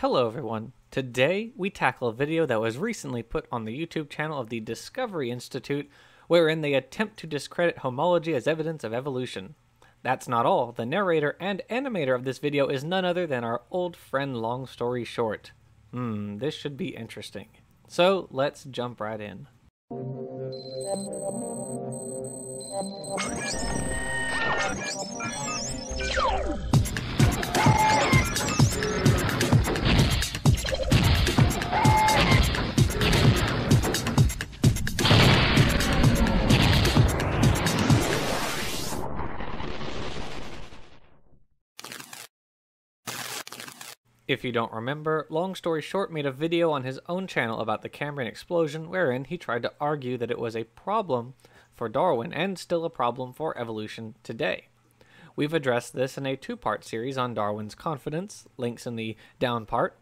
Hello everyone. Today we tackle a video that was recently put on the YouTube channel of the Discovery Institute wherein they attempt to discredit homology as evidence of evolution. That's not all. The narrator and animator of this video is none other than our old friend Long Story Short. Hmm, this should be interesting. So let's jump right in. If you don't remember, Long Story Short made a video on his own channel about the Cambrian explosion wherein he tried to argue that it was a problem for Darwin and still a problem for evolution today. We've addressed this in a two-part series on Darwin's confidence, links in the down part.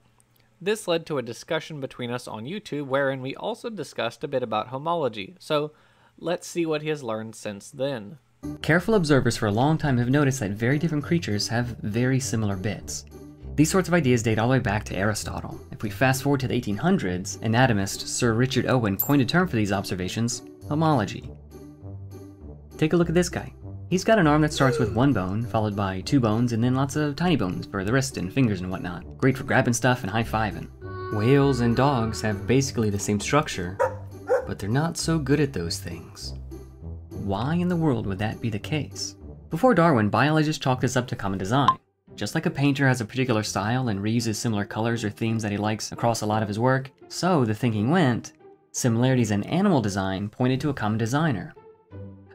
This led to a discussion between us on YouTube wherein we also discussed a bit about homology, so let's see what he has learned since then. Careful observers for a long time have noticed that very different creatures have very similar bits. These sorts of ideas date all the way back to Aristotle. If we fast forward to the 1800s, anatomist Sir Richard Owen coined a term for these observations, homology. Take a look at this guy. He's got an arm that starts with one bone, followed by two bones, and then lots of tiny bones for the wrist and fingers and whatnot. Great for grabbing stuff and high-fiving. Whales and dogs have basically the same structure, but they're not so good at those things. Why in the world would that be the case? Before Darwin, biologists chalked this up to common design. Just like a painter has a particular style and reuses similar colors or themes that he likes across a lot of his work, so the thinking went, similarities in animal design pointed to a common designer.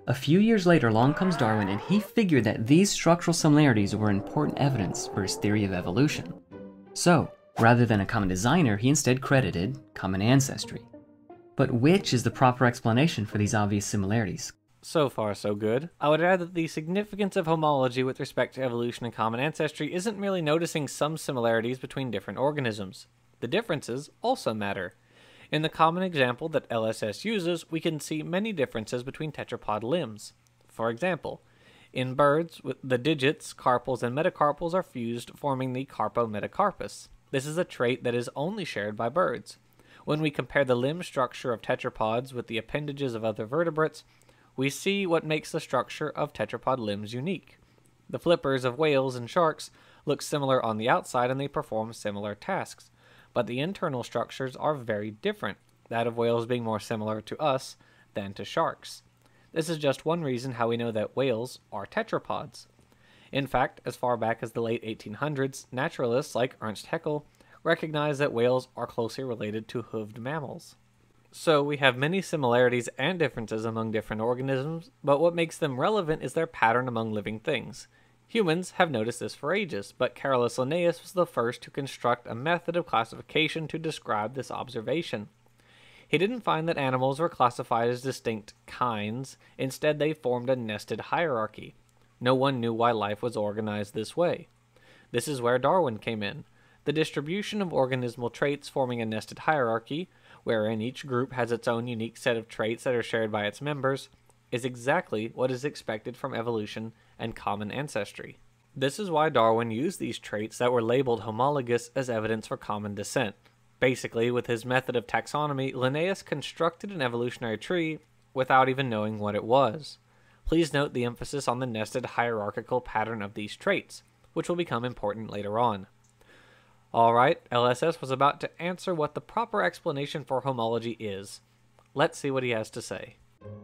A few years later, along comes Darwin and he figured that these structural similarities were important evidence for his theory of evolution. So, rather than a common designer, he instead credited common ancestry. But which is the proper explanation for these obvious similarities? So far, so good. I would add that the significance of homology with respect to evolution and common ancestry isn't merely noticing some similarities between different organisms. The differences also matter. In the common example that LSS uses, we can see many differences between tetrapod limbs. For example, in birds, the digits, carpals, and metacarpals are fused, forming the carpometacarpus. This is a trait that is only shared by birds. When we compare the limb structure of tetrapods with the appendages of other vertebrates, we see what makes the structure of tetrapod limbs unique. The flippers of whales and sharks look similar on the outside and they perform similar tasks, but the internal structures are very different, that of whales being more similar to us than to sharks. This is just one reason how we know that whales are tetrapods. In fact, as far back as the late 1800s, naturalists like Ernst Haeckel recognized that whales are closely related to hoofed mammals. So we have many similarities and differences among different organisms, but what makes them relevant is their pattern among living things. Humans have noticed this for ages, but Carolus Linnaeus was the first to construct a method of classification to describe this observation. He didn't find that animals were classified as distinct kinds, instead they formed a nested hierarchy. No one knew why life was organized this way. This is where Darwin came in. The distribution of organismal traits forming a nested hierarchy wherein each group has its own unique set of traits that are shared by its members, is exactly what is expected from evolution and common ancestry. This is why Darwin used these traits that were labeled homologous as evidence for common descent. Basically, with his method of taxonomy, Linnaeus constructed an evolutionary tree without even knowing what it was. Please note the emphasis on the nested hierarchical pattern of these traits, which will become important later on. Alright, LSS was about to answer what the proper explanation for homology is. Let's see what he has to say.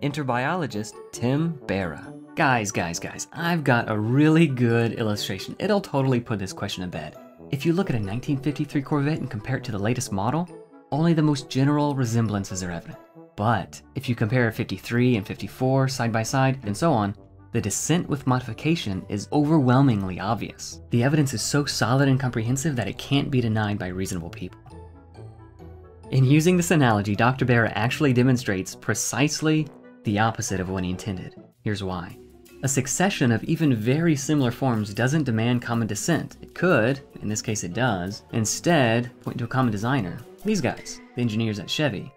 Interbiologist Tim Berra. Guys, guys, guys, I've got a really good illustration. It'll totally put this question to bed. If you look at a 1953 Corvette and compare it to the latest model, only the most general resemblances are evident. But if you compare 53 and 54 side by side and so on, the descent with modification is overwhelmingly obvious. The evidence is so solid and comprehensive that it can't be denied by reasonable people. In using this analogy, Dr. Berra actually demonstrates precisely the opposite of what he intended. Here's why. A succession of even very similar forms doesn't demand common descent. It could, in this case it does, instead point to a common designer. These guys, the engineers at Chevy.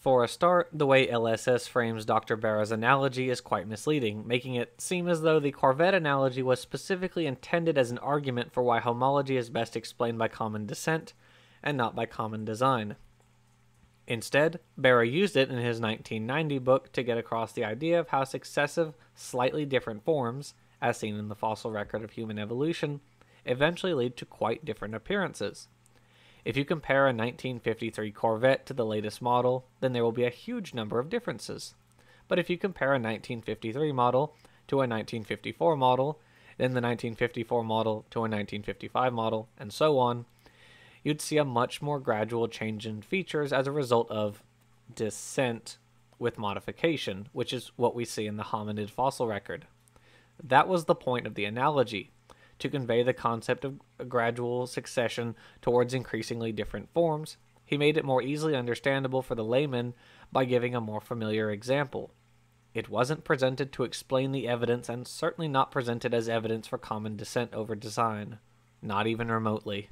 For a start, the way LSS frames Dr. Berra's analogy is quite misleading, making it seem as though the Corvette analogy was specifically intended as an argument for why homology is best explained by common descent and not by common design. Instead, Bera used it in his 1990 book to get across the idea of how successive, slightly different forms, as seen in the fossil record of human evolution, eventually lead to quite different appearances. If you compare a 1953 Corvette to the latest model, then there will be a huge number of differences. But if you compare a 1953 model to a 1954 model, then the 1954 model to a 1955 model, and so on, you'd see a much more gradual change in features as a result of descent with modification, which is what we see in the hominid fossil record. That was the point of the analogy to convey the concept of gradual succession towards increasingly different forms. He made it more easily understandable for the layman by giving a more familiar example. It wasn't presented to explain the evidence and certainly not presented as evidence for common descent over design, not even remotely.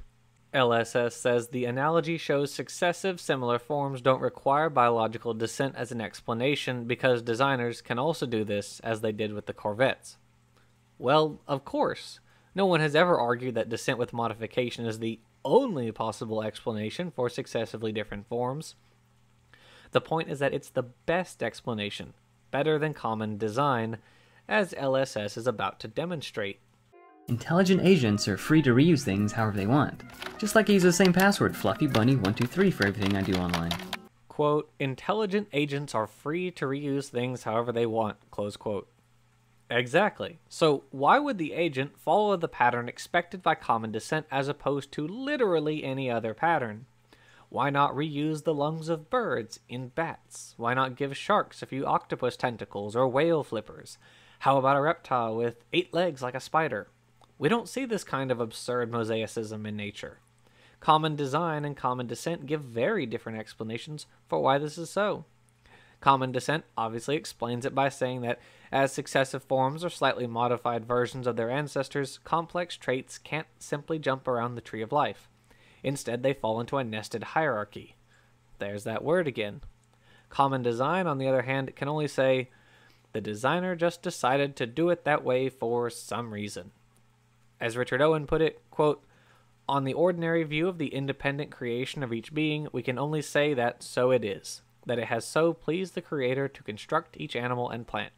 LSS says the analogy shows successive similar forms don't require biological descent as an explanation because designers can also do this as they did with the Corvettes. Well, of course. No one has ever argued that descent with modification is the only possible explanation for successively different forms. The point is that it's the best explanation, better than common design, as LSS is about to demonstrate. Intelligent agents are free to reuse things however they want. Just like I use the same password, FluffyBunny123, for everything I do online. Quote, intelligent agents are free to reuse things however they want, close quote. Exactly. So, why would the agent follow the pattern expected by common descent as opposed to literally any other pattern? Why not reuse the lungs of birds in bats? Why not give sharks a few octopus tentacles or whale flippers? How about a reptile with eight legs like a spider? We don't see this kind of absurd mosaicism in nature. Common design and common descent give very different explanations for why this is so. Common descent obviously explains it by saying that as successive forms or slightly modified versions of their ancestors, complex traits can't simply jump around the tree of life. Instead, they fall into a nested hierarchy. There's that word again. Common design, on the other hand, can only say, the designer just decided to do it that way for some reason. As Richard Owen put it, quote, on the ordinary view of the independent creation of each being, we can only say that so it is that it has so pleased the Creator to construct each animal and plant.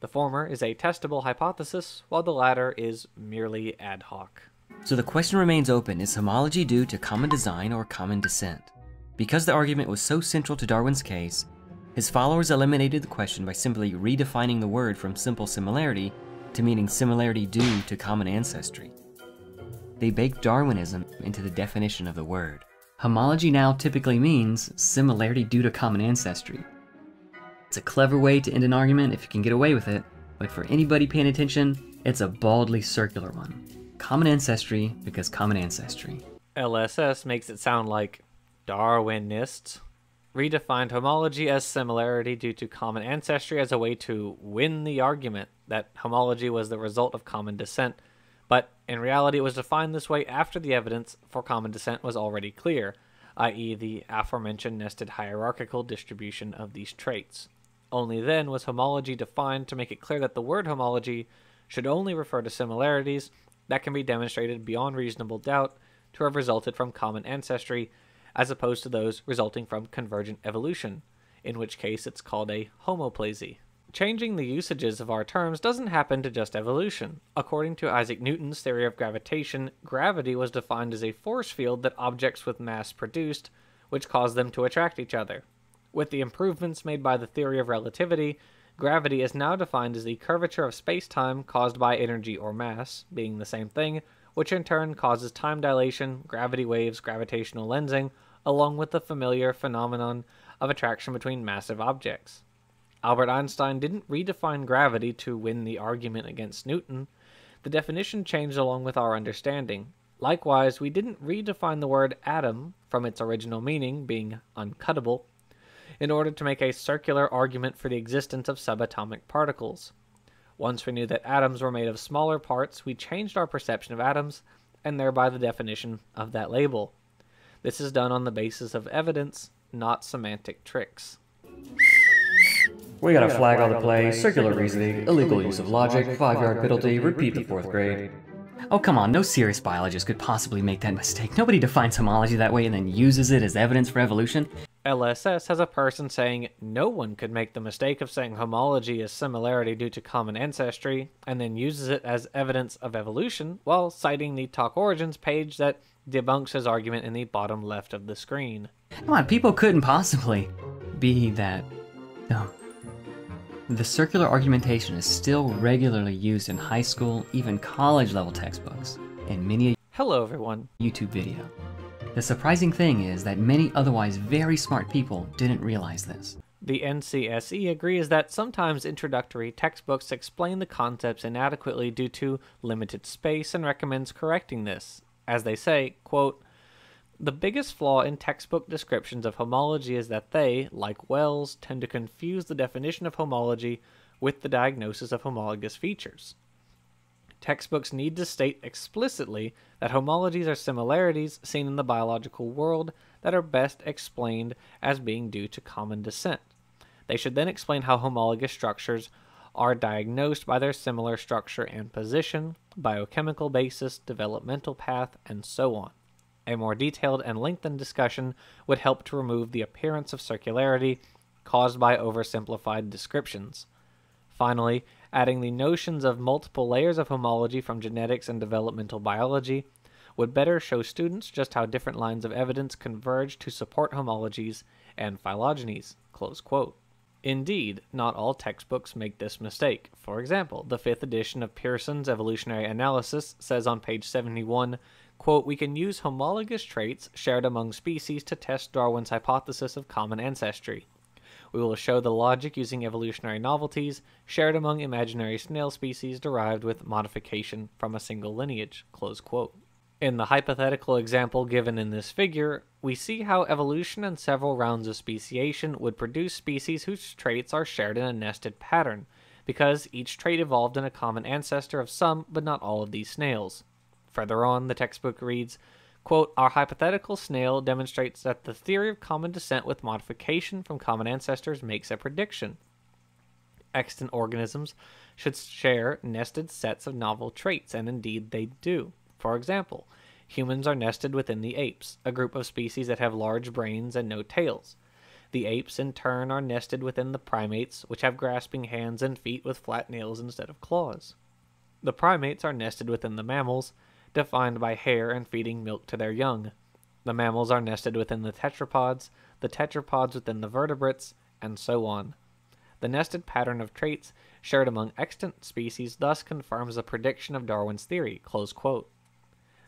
The former is a testable hypothesis, while the latter is merely ad hoc. So the question remains open is homology due to common design or common descent? Because the argument was so central to Darwin's case, his followers eliminated the question by simply redefining the word from simple similarity to meaning similarity due to common ancestry. They baked Darwinism into the definition of the word. Homology now typically means similarity due to common ancestry. It's a clever way to end an argument if you can get away with it, but for anybody paying attention, it's a baldly circular one. Common ancestry because common ancestry. LSS makes it sound like Darwinists redefined homology as similarity due to common ancestry as a way to win the argument that homology was the result of common descent but in reality it was defined this way after the evidence for common descent was already clear, i.e., the aforementioned nested hierarchical distribution of these traits. Only then was homology defined to make it clear that the word homology should only refer to similarities that can be demonstrated beyond reasonable doubt to have resulted from common ancestry, as opposed to those resulting from convergent evolution, in which case it's called a homoplasy changing the usages of our terms doesn't happen to just evolution. According to Isaac Newton's theory of gravitation, gravity was defined as a force field that objects with mass produced, which caused them to attract each other. With the improvements made by the theory of relativity, gravity is now defined as the curvature of space-time caused by energy or mass, being the same thing, which in turn causes time dilation, gravity waves, gravitational lensing, along with the familiar phenomenon of attraction between massive objects. Albert Einstein didn't redefine gravity to win the argument against Newton. The definition changed along with our understanding. Likewise, we didn't redefine the word atom from its original meaning, being uncuttable, in order to make a circular argument for the existence of subatomic particles. Once we knew that atoms were made of smaller parts, we changed our perception of atoms, and thereby the definition of that label. This is done on the basis of evidence, not semantic tricks. We gotta flag all the play, circular reasoning, illegal use of logic, five yard penalty, repeat the fourth grade. Oh, come on, no serious biologist could possibly make that mistake. Nobody defines homology that way and then uses it as evidence for evolution. LSS has a person saying no one could make the mistake of saying homology is similarity due to common ancestry, and then uses it as evidence of evolution while citing the Talk Origins page that debunks his argument in the bottom left of the screen. Come on, people couldn't possibly be that. No. The circular argumentation is still regularly used in high school, even college level textbooks, and many a Hello, everyone. YouTube video. The surprising thing is that many otherwise very smart people didn't realize this. The NCSE agrees that sometimes introductory textbooks explain the concepts inadequately due to limited space and recommends correcting this. As they say, quote, the biggest flaw in textbook descriptions of homology is that they, like Wells, tend to confuse the definition of homology with the diagnosis of homologous features. Textbooks need to state explicitly that homologies are similarities seen in the biological world that are best explained as being due to common descent. They should then explain how homologous structures are diagnosed by their similar structure and position, biochemical basis, developmental path, and so on. A more detailed and lengthened discussion would help to remove the appearance of circularity caused by oversimplified descriptions. Finally, adding the notions of multiple layers of homology from genetics and developmental biology would better show students just how different lines of evidence converge to support homologies and phylogenies. Indeed, not all textbooks make this mistake. For example, the fifth edition of Pearson's Evolutionary Analysis says on page 71 quote, we can use homologous traits shared among species to test Darwin's hypothesis of common ancestry. We will show the logic using evolutionary novelties shared among imaginary snail species derived with modification from a single lineage. In the hypothetical example given in this figure, we see how evolution and several rounds of speciation would produce species whose traits are shared in a nested pattern, because each trait evolved in a common ancestor of some but not all of these snails. Further on, the textbook reads, quote, Our hypothetical snail demonstrates that the theory of common descent with modification from common ancestors makes a prediction. Extant organisms should share nested sets of novel traits, and indeed they do. For example, humans are nested within the apes, a group of species that have large brains and no tails. The apes, in turn, are nested within the primates, which have grasping hands and feet with flat nails instead of claws. The primates are nested within the mammals, defined by hair and feeding milk to their young. The mammals are nested within the tetrapods, the tetrapods within the vertebrates, and so on. The nested pattern of traits shared among extant species thus confirms the prediction of Darwin's theory.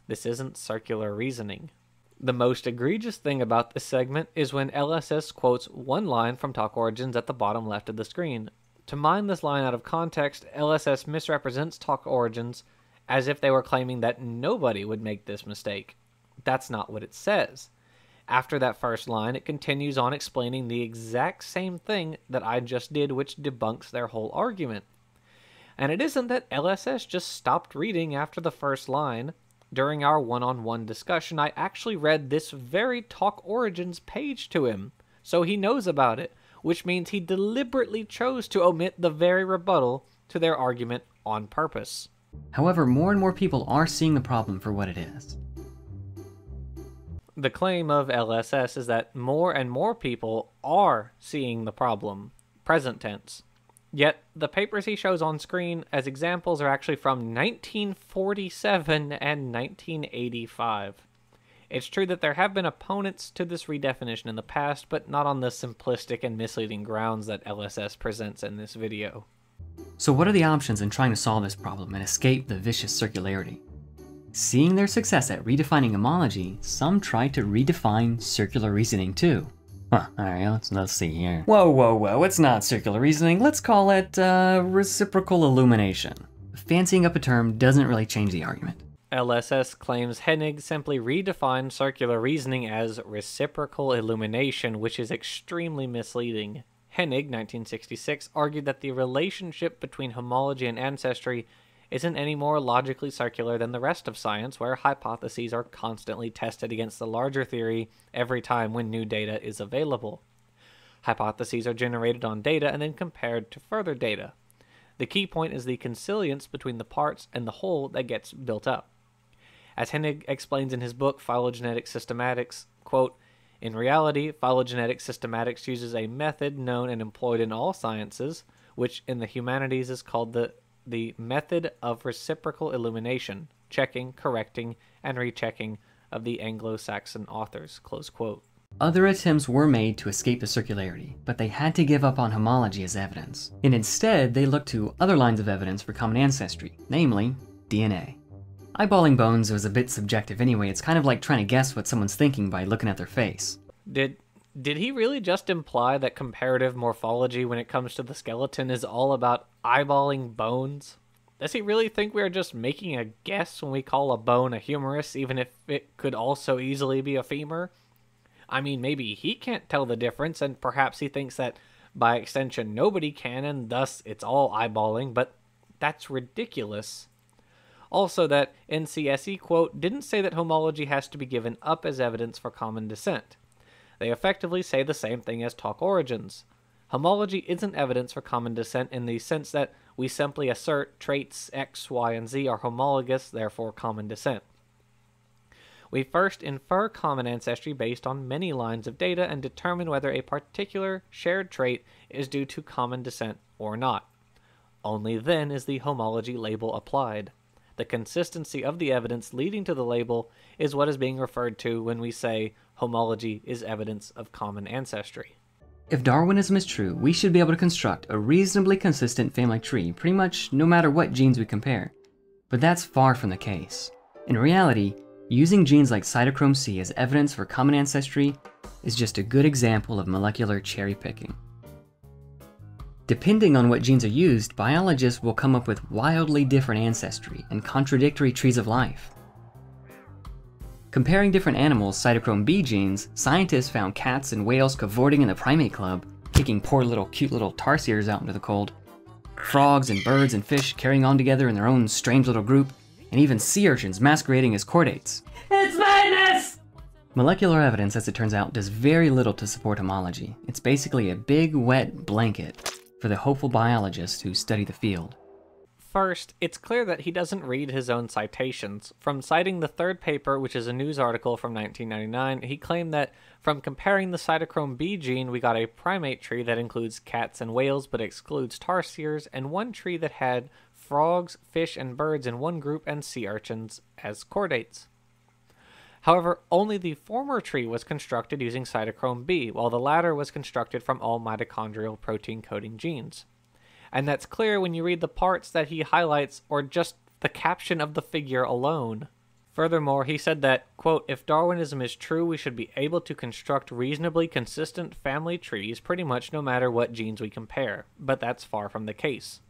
This isn't circular reasoning. The most egregious thing about this segment is when LSS quotes one line from Talk Origins at the bottom left of the screen. To mine this line out of context, LSS misrepresents Talk Origins as if they were claiming that nobody would make this mistake. That's not what it says. After that first line, it continues on explaining the exact same thing that I just did, which debunks their whole argument. And it isn't that LSS just stopped reading after the first line. During our one on one discussion, I actually read this very Talk Origins page to him, so he knows about it, which means he deliberately chose to omit the very rebuttal to their argument on purpose. However, more and more people are seeing the problem for what it is. The claim of LSS is that more and more people are seeing the problem, present tense. Yet, the papers he shows on screen as examples are actually from 1947 and 1985. It's true that there have been opponents to this redefinition in the past, but not on the simplistic and misleading grounds that LSS presents in this video. So what are the options in trying to solve this problem and escape the vicious circularity? Seeing their success at redefining homology, some tried to redefine circular reasoning too. Huh, alright, let's, let's see here. Whoa, whoa, whoa, it's not circular reasoning, let's call it, uh, reciprocal illumination. Fancying up a term doesn't really change the argument. LSS claims Hennig simply redefined circular reasoning as reciprocal illumination, which is extremely misleading. Hennig, 1966, argued that the relationship between homology and ancestry isn't any more logically circular than the rest of science, where hypotheses are constantly tested against the larger theory every time when new data is available. Hypotheses are generated on data and then compared to further data. The key point is the consilience between the parts and the whole that gets built up. As Hennig explains in his book Phylogenetic Systematics, quote, in reality, phylogenetic systematics uses a method known and employed in all sciences, which in the humanities is called the, the method of reciprocal illumination, checking, correcting, and rechecking of the Anglo Saxon authors. Other attempts were made to escape the circularity, but they had to give up on homology as evidence, and instead they looked to other lines of evidence for common ancestry, namely DNA. Eyeballing bones is a bit subjective anyway, it's kind of like trying to guess what someone's thinking by looking at their face. Did did he really just imply that comparative morphology when it comes to the skeleton is all about eyeballing bones? Does he really think we are just making a guess when we call a bone a humerus, even if it could also easily be a femur? I mean, maybe he can't tell the difference, and perhaps he thinks that by extension nobody can, and thus it's all eyeballing, but that's ridiculous. Also, that NCSE quote didn't say that homology has to be given up as evidence for common descent. They effectively say the same thing as talk origins. Homology isn't evidence for common descent in the sense that we simply assert traits X, Y, and Z are homologous, therefore common descent. We first infer common ancestry based on many lines of data and determine whether a particular shared trait is due to common descent or not. Only then is the homology label applied. The consistency of the evidence leading to the label is what is being referred to when we say homology is evidence of common ancestry. If Darwinism is true, we should be able to construct a reasonably consistent family tree pretty much no matter what genes we compare. But that's far from the case. In reality, using genes like cytochrome C as evidence for common ancestry is just a good example of molecular cherry picking. Depending on what genes are used, biologists will come up with wildly different ancestry and contradictory trees of life. Comparing different animals' cytochrome B genes, scientists found cats and whales cavorting in the primate club, kicking poor little cute little tarsiers out into the cold, frogs and birds and fish carrying on together in their own strange little group, and even sea urchins masquerading as chordates. It's madness! Molecular evidence, as it turns out, does very little to support homology. It's basically a big, wet blanket for the hopeful biologists who study the field. First, it's clear that he doesn't read his own citations. From citing the third paper, which is a news article from 1999, he claimed that from comparing the cytochrome B gene, we got a primate tree that includes cats and whales but excludes tarsiers, and one tree that had frogs, fish, and birds in one group and sea urchins as chordates. However, only the former tree was constructed using cytochrome B, while the latter was constructed from all mitochondrial protein coding genes. And that's clear when you read the parts that he highlights or just the caption of the figure alone. Furthermore, he said that, quote, if Darwinism is true, we should be able to construct reasonably consistent family trees pretty much no matter what genes we compare, but that's far from the case.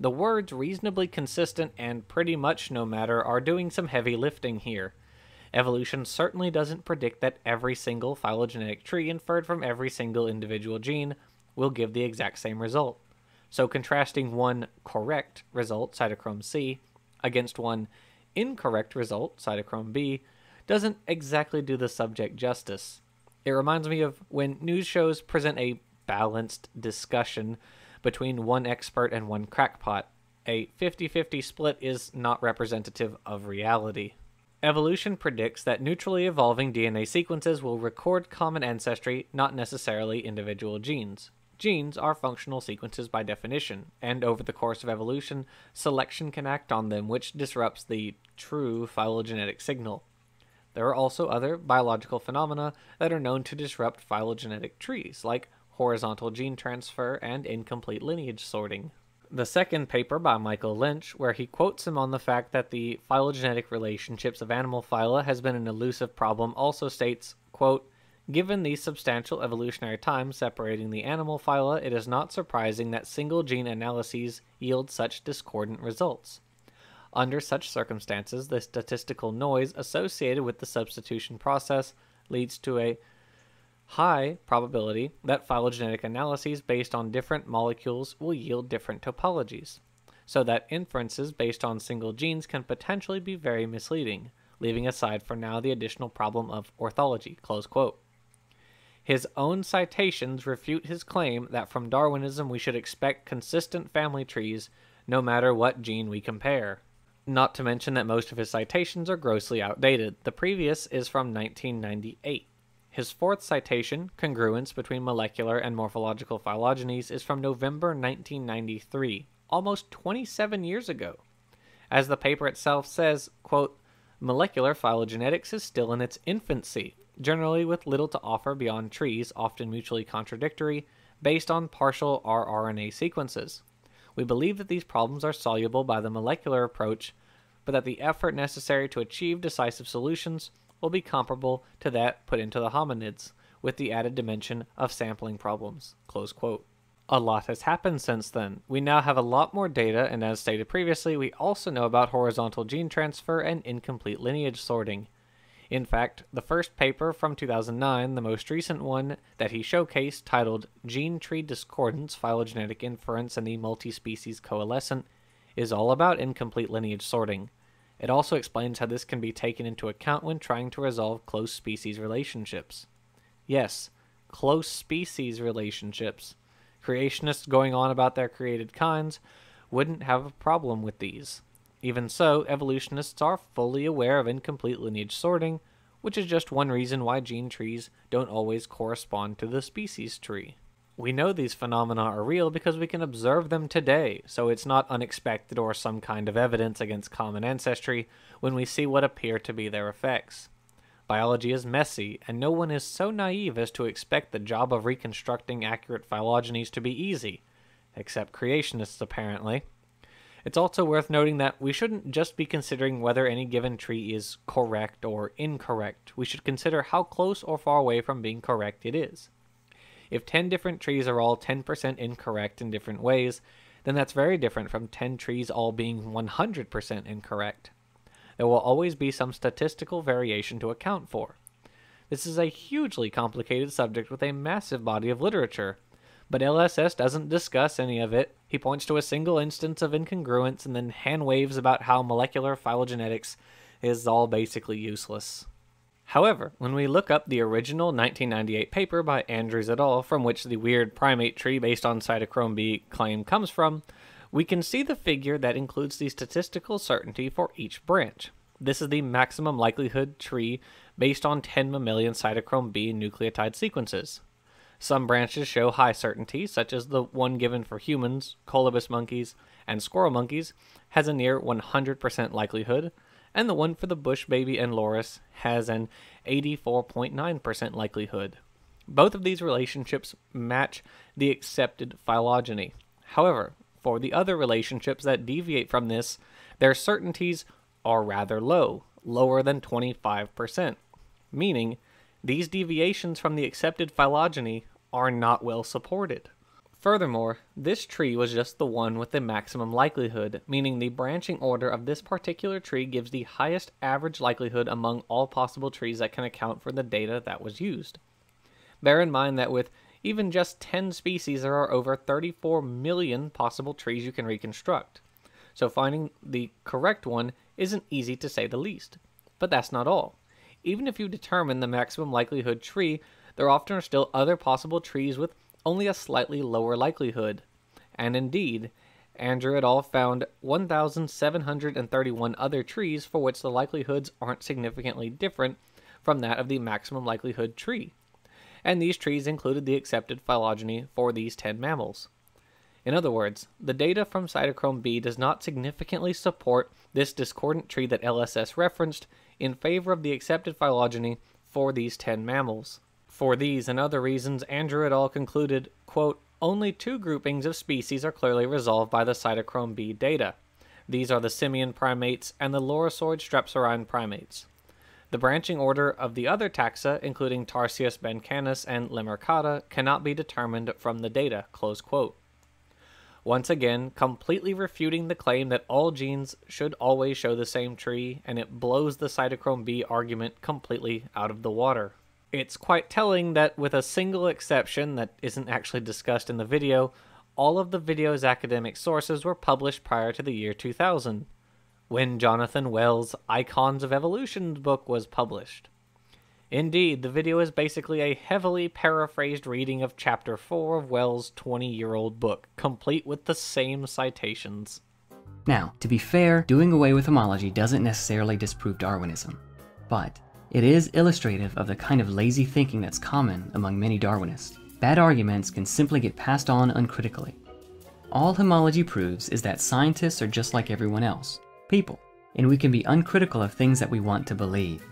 The words reasonably consistent and pretty much no matter are doing some heavy lifting here. Evolution certainly doesn't predict that every single phylogenetic tree inferred from every single individual gene will give the exact same result. So contrasting one correct result, cytochrome C, against one incorrect result, cytochrome B, doesn't exactly do the subject justice. It reminds me of when news shows present a balanced discussion between one expert and one crackpot. A 50 50 split is not representative of reality. Evolution predicts that neutrally evolving DNA sequences will record common ancestry, not necessarily individual genes. Genes are functional sequences by definition, and over the course of evolution, selection can act on them, which disrupts the true phylogenetic signal. There are also other biological phenomena that are known to disrupt phylogenetic trees, like horizontal gene transfer and incomplete lineage sorting. The second paper by Michael Lynch, where he quotes him on the fact that the phylogenetic relationships of animal phyla has been an elusive problem, also states, quote, Given the substantial evolutionary time separating the animal phyla, it is not surprising that single gene analyses yield such discordant results. Under such circumstances, the statistical noise associated with the substitution process leads to a high probability that phylogenetic analyses based on different molecules will yield different topologies. so that inferences based on single genes can potentially be very misleading, leaving aside for now the additional problem of orthology. His own citations refute his claim that from Darwinism we should expect consistent family trees no matter what gene we compare. Not to mention that most of his citations are grossly outdated. The previous is from 1998. His fourth citation, Congruence Between Molecular and Morphological Phylogenies, is from November 1993, almost 27 years ago. As the paper itself says, quote, Molecular phylogenetics is still in its infancy, generally with little to offer beyond trees, often mutually contradictory, based on partial rRNA sequences. We believe that these problems are soluble by the molecular approach, but that the effort necessary to achieve decisive solutions will be comparable to that put into the hominids, with the added dimension of sampling problems. A lot has happened since then. We now have a lot more data, and as stated previously, we also know about horizontal gene transfer and incomplete lineage sorting. In fact, the first paper from 2009, the most recent one that he showcased, titled Gene Tree Discordance Phylogenetic Inference and the Multispecies Coalescent, is all about incomplete lineage sorting. It also explains how this can be taken into account when trying to resolve close species relationships. Yes, close species relationships. Creationists going on about their created kinds wouldn't have a problem with these. Even so, evolutionists are fully aware of incomplete lineage sorting, which is just one reason why gene trees don't always correspond to the species tree. We know these phenomena are real because we can observe them today, so it's not unexpected or some kind of evidence against common ancestry when we see what appear to be their effects. Biology is messy, and no one is so naive as to expect the job of reconstructing accurate phylogenies to be easy, except creationists apparently. It's also worth noting that we shouldn't just be considering whether any given tree is correct or incorrect. We should consider how close or far away from being correct it is. If 10 different trees are all 10% incorrect in different ways, then that's very different from 10 trees all being 100% incorrect. There will always be some statistical variation to account for. This is a hugely complicated subject with a massive body of literature, but LSS doesn't discuss any of it. He points to a single instance of incongruence and then hand waves about how molecular phylogenetics is all basically useless. However, when we look up the original 1998 paper by Andrews et al., from which the weird primate tree based on cytochrome B claim comes from, we can see the figure that includes the statistical certainty for each branch. This is the maximum likelihood tree based on 10 mammalian cytochrome B nucleotide sequences. Some branches show high certainty, such as the one given for humans, colobus monkeys, and squirrel monkeys, has a near 100% likelihood, and the one for the bush baby and loris has an 84.9% likelihood. Both of these relationships match the accepted phylogeny. However, for the other relationships that deviate from this, their certainties are rather low, lower than 25%, meaning these deviations from the accepted phylogeny are not well supported. Furthermore, this tree was just the one with the maximum likelihood, meaning the branching order of this particular tree gives the highest average likelihood among all possible trees that can account for the data that was used. Bear in mind that with even just 10 species, there are over 34 million possible trees you can reconstruct. So finding the correct one isn't easy to say the least. But that's not all. Even if you determine the maximum likelihood tree, there often are still other possible trees with only a slightly lower likelihood. And indeed, Andrews et al. found 1,731 other trees for which the likelihoods aren't significantly different from that of the maximum likelihood tree. And these trees included the accepted phylogeny for these 10 mammals. In other words, the data from cytochrome B does not significantly support this discordant tree that LSS referenced in favor of the accepted phylogeny for these 10 mammals. For these and other reasons, Andrews et al. concluded, quote, only two groupings of species are clearly resolved by the cytochrome B data. These are the simian primates and the lorisoid strepsirrhine primates. The branching order of the other taxa, including Tarsius bancanus and Lemur catta, cannot be determined from the data. Once again, completely refuting the claim that all genes should always show the same tree, and it blows the cytochrome B argument completely out of the water. It's quite telling that, with a single exception that isn't actually discussed in the video, all of the video's academic sources were published prior to the year 2000, when Jonathan Wells' Icons of Evolution book was published. Indeed, the video is basically a heavily paraphrased reading of Chapter 4 of Wells' 20 year old book, complete with the same citations. Now, to be fair, doing away with homology doesn't necessarily disprove Darwinism, but it is illustrative of the kind of lazy thinking that's common among many Darwinists. Bad arguments can simply get passed on uncritically. All homology proves is that scientists are just like everyone else, people, and we can be uncritical of things that we want to believe.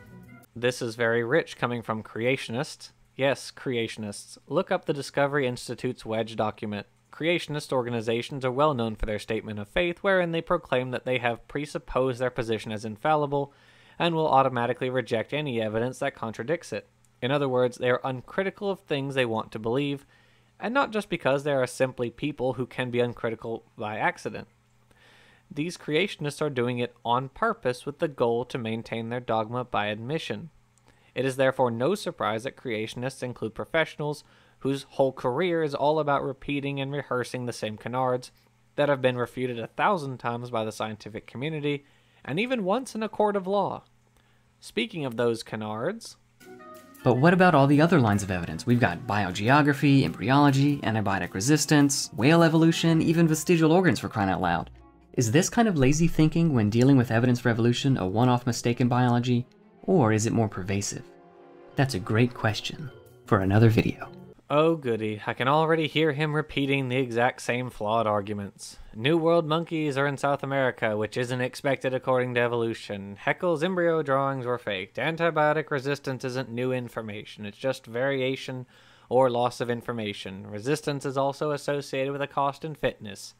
This is very rich coming from creationists. Yes, creationists. Look up the Discovery Institute's wedge document. Creationist organizations are well known for their statement of faith, wherein they proclaim that they have presupposed their position as infallible and will automatically reject any evidence that contradicts it. In other words, they are uncritical of things they want to believe, and not just because they are simply people who can be uncritical by accident. These creationists are doing it on purpose with the goal to maintain their dogma by admission. It is therefore no surprise that creationists include professionals whose whole career is all about repeating and rehearsing the same canards that have been refuted a thousand times by the scientific community and even once in a court of law. Speaking of those canards. But what about all the other lines of evidence? We've got biogeography, embryology, antibiotic resistance, whale evolution, even vestigial organs for crying out loud. Is this kind of lazy thinking when dealing with evidence for evolution a one off mistake in biology, or is it more pervasive? That's a great question for another video. Oh, goody. I can already hear him repeating the exact same flawed arguments. New World monkeys are in South America, which isn't expected according to evolution. Haeckel's embryo drawings were faked. Antibiotic resistance isn't new information, it's just variation or loss of information. Resistance is also associated with a cost in fitness.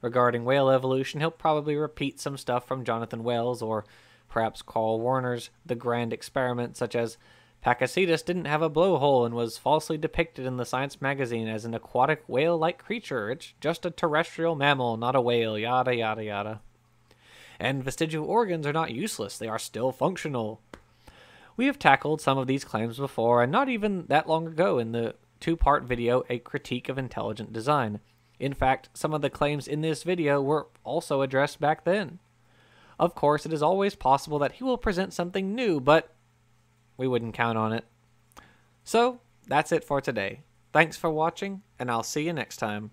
Regarding whale evolution, he'll probably repeat some stuff from Jonathan Wells or perhaps Carl Werner's The Grand Experiment, such as Pakicetus didn't have a blowhole and was falsely depicted in the Science magazine as an aquatic whale like creature. It's just a terrestrial mammal, not a whale, yada yada yada. And vestigial organs are not useless, they are still functional. We have tackled some of these claims before, and not even that long ago in the two part video, A Critique of Intelligent Design. In fact, some of the claims in this video were also addressed back then. Of course, it is always possible that he will present something new, but we wouldn't count on it. So, that's it for today. Thanks for watching, and I'll see you next time.